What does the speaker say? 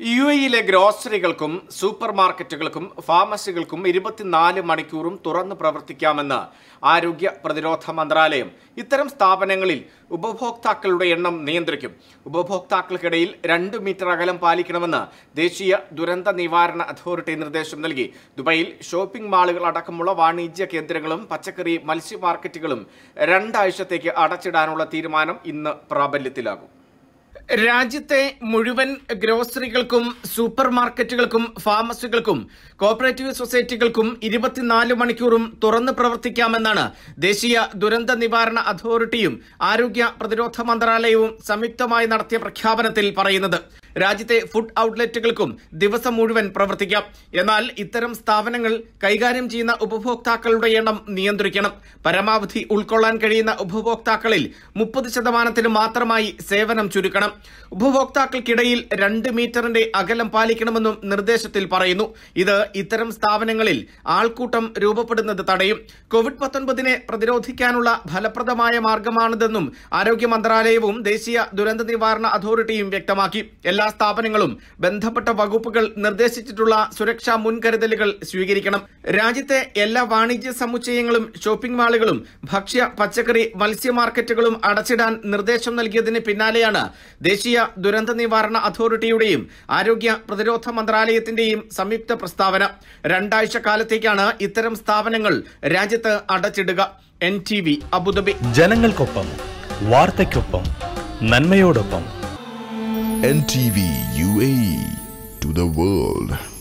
U എയിലെ ഗ്രോസറികൾക്കും super മാർക്കറ്റുകൾക്കും ഫാർമസികൾക്കും ഇരുപത്തിനാല് മണിക്കൂറും തുറന്നു പ്രവർത്തിക്കാമെന്ന് ആരോഗ്യ പ്രതിരോധ മന്ത്രാലയം. ഇത്തരം സ്ഥാപനങ്ങളിൽ ഉപഭോക്താക്കളുടെ എണ്ണം നിയന്ത്രിക്കും. ഉപഭോക്താക്കൾക്കിടയിൽ രണ്ട് മീറ്റർ അകലം പാലിക്കണമെന്ന് ദേശീയ ദുരന്ത നിവാരണ അതോറിറ്റി നിർദ്ദേശം നൽകി. ദുബൈയിൽ ഷോപ്പിംഗ് മാളുകൾ അടക്കമുള്ള വാണിജ്യ കേന്ദ്രങ്ങളും പച്ചക്കറി മത്സ്യ മാർക്കറ്റുകളും രണ്ടാഴ്ചത്തേക്ക് അടച്ചിടാനുള്ള തീരുമാനം ഇന്ന് പ്രാബല്യത്തിലാകും. രാജ്യത്തെ മുഴുവൻ ഗ്രോസറികൾക്കും സൂപ്പർ മാർക്കറ്റുകൾക്കും ഫാർമസികൾക്കും കോപ്പറേറ്റീവ് സൊസൈറ്റികൾക്കും ഇരുപത്തിനാല് മണിക്കൂറും തുറന്നു പ്രവർത്തിക്കാമെന്നാണ് ദേശീയ ദുരന്ത നിവാരണ അതോറിറ്റിയും ആരോഗ്യ പ്രതിരോധ മന്ത്രാലയവും സംയുക്തമായി നടത്തിയ പ്രഖ്യാപനത്തിൽ പറയുന്നത്. രാജ്യത്തെ ഫുഡ് ഔട്ട്ലെറ്റുകൾക്കും ദിവസം മുഴുവൻ പ്രവർത്തിക്കാം. എന്നാൽ ഇത്തരം സ്ഥാപനങ്ങൾ കൈകാര്യം ചെയ്യുന്ന ഉപഭോക്താക്കളുടെ എണ്ണം നിയന്ത്രിക്കണം. പരമാവധി ഉൾക്കൊള്ളാൻ കഴിയുന്ന ഉപഭോക്താക്കളിൽ മുപ്പത് ശതമാനത്തിന് മാത്രമായി സേവനം ചുരുക്കണം. ഉപഭോക്താക്കൾക്കിടയിൽ രണ്ട് മീറ്ററിന്റെ അകലം പാലിക്കണമെന്നും നിർദ്ദേശത്തിൽ പറയുന്നു. ഇത് ഇത്തരം സ്ഥാപനങ്ങളിൽ ആൾക്കൂട്ടം രൂപപ്പെടുന്നത് തടയും. കോവിഡ് പത്തൊൻപതിനെ പ്രതിരോധിക്കാനുള്ള ഫലപ്രദമായ മാർഗമാണിതെന്നും ആരോഗ്യ മന്ത്രാലയവും ദേശീയ ദുരന്ത നിവാരണ അതോറിറ്റിയും വ്യക്തമാക്കി. എല്ലാ സ്ഥാപനങ്ങളും ബന്ധപ്പെട്ട വകുപ്പുകൾ നിർദ്ദേശിച്ചിട്ടുള്ള സുരക്ഷാ മുൻകരുതലുകൾ സ്വീകരിക്കണം. രാജ്യത്തെ എല്ലാ വാണിജ്യ സമുച്ചയങ്ങളും ഷോപ്പിംഗ് മാളുകളും ഭക്ഷ്യ പച്ചക്കറി മത്സ്യ മാർക്കറ്റുകളും അടച്ചിടാൻ നിർദ്ദേശം നൽകിയതിന് പിന്നാലെയാണ് ദേശീയ ദുരന്ത നിവാരണ അതോറിറ്റിയുടെയും ആരോഗ്യ പ്രതിരോധ മന്ത്രാലയത്തിന്റെയും സംയുക്ത പ്രസ്താവന. രണ്ടാഴ്ച കാലത്തേക്കാണ് ഇത്തരം സ്ഥാപനങ്ങൾ രാജ്യത്ത് അടച്ചിടുക. N T V Abu Dhabi. ജനങ്ങൾക്കൊപ്പം വാർത്തയ്ക്കൊപ്പം നന്മയോടൊപ്പം NTV UAE to the world.